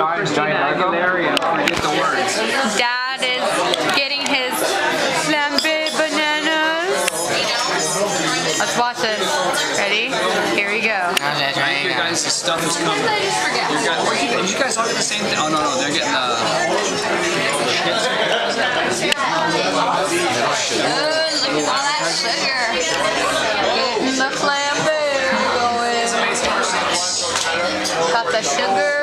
Christina Aguilera. The words. Dad is getting his flambe bananas. Let's watch it. Ready? Here we go. You guys, the stuff is coming. You guys, and you guys all the same thing. Oh no, no, they're getting the. Oh, sugar. Getting the flambe going. Got the sugar.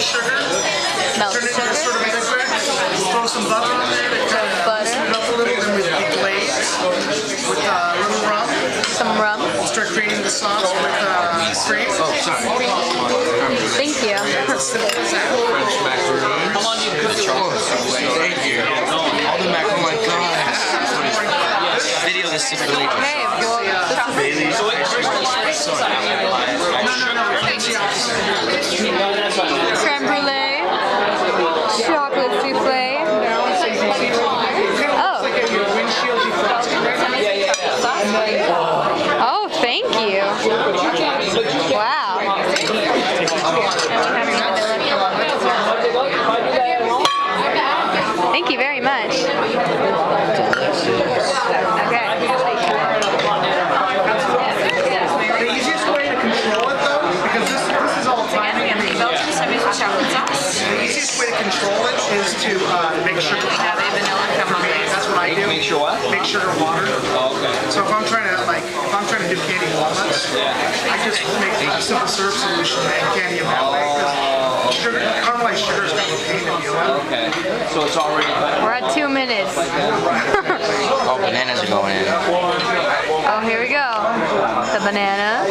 Some sugar, Melt turn it into sort of liquid, throw some butter on there to kind of Butter. loosen it up a little, then we glaze with uh, a little rum. Some rum. Start creating the sauce with uh, cream. Oh, sorry. Thank you. Simple as that. How long do you cook it? Thank you. All the mac. Oh my god. Video this is really Hey, well, this is creme Wow. Thank you very much. Okay. The easiest way to control it though, because this, this is all timing and the easiest way to control it is to uh, make sugar water. For me, that's what I do. Make sure what? Make sugar water. Oh, okay. So if I'm trying to like, if I'm trying to do candy walnuts, I just make a simple syrup solution and candy them that way. 'cause Sugar, caramelized sugar is kind of a pain to deal with. Okay. So it's already. We're at two minutes. Oh, bananas are going in. Oh, here we go. The banana.